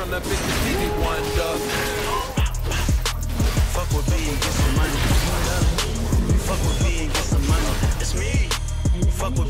on the big TV one.